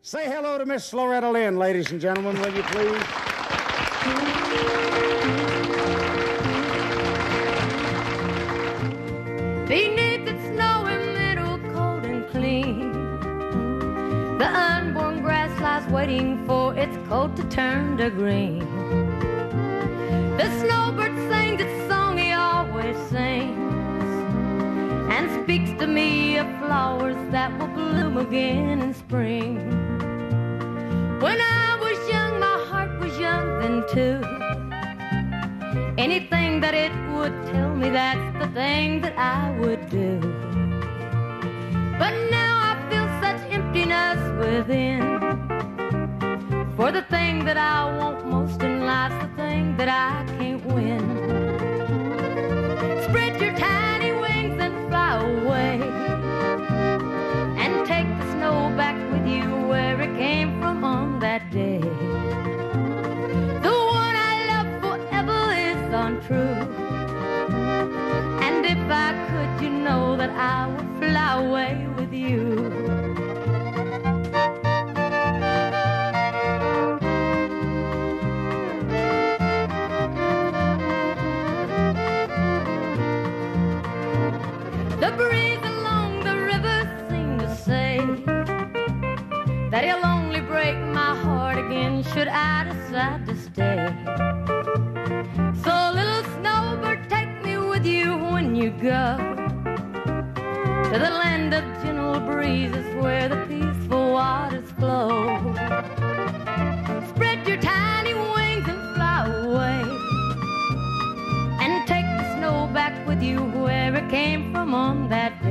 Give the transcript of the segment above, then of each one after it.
Say hello to Miss Loretta Lynn, ladies and gentlemen, will you please? Beneath the snowy middle, cold and clean, the unborn grass lies waiting for its coat to turn to green. The snowbird sings its song he always sings, and speaks to me of flowers that will bloom again in spring. Too. Anything that it would tell me, that's the thing that I would do. But now I feel such emptiness within. For the thing that I want most in life's the thing that I can't win. Spread your tiny wings and fly away. And take the snow back with you where it came from on that day. I would fly away with you. The breeze along the river seemed to say that he'll only break my heart again should I decide to stay. So, little snowbird, take me with you when you go to the land of gentle breezes where the peaceful waters flow. Spread your tiny wings and fly away and take the snow back with you where it came from on that day.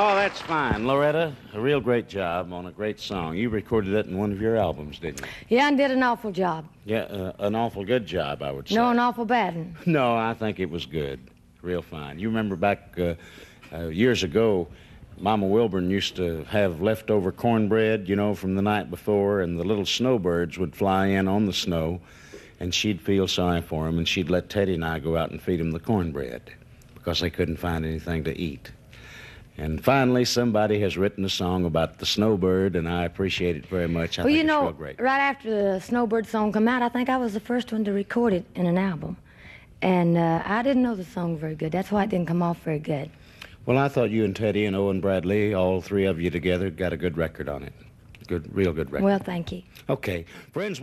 Oh, that's fine. Loretta, a real great job on a great song. You recorded it in one of your albums, didn't you? Yeah, and did an awful job. Yeah, uh, an awful good job, I would say. No, an awful bad one. No, I think it was good. Real fine. You remember back uh, uh, years ago, Mama Wilburn used to have leftover cornbread, you know, from the night before, and the little snowbirds would fly in on the snow, and she'd feel sorry for them, and she'd let Teddy and I go out and feed them the cornbread because they couldn't find anything to eat. And finally, somebody has written a song about the snowbird, and I appreciate it very much. I well, think you know, right after the Snowbird song come out, I think I was the first one to record it in an album. And uh, I didn't know the song very good. That's why it didn't come off very good. Well, I thought you and Teddy and Owen Bradley, all three of you together, got a good record on it. Good, real good record. Well, thank you. Okay, friends.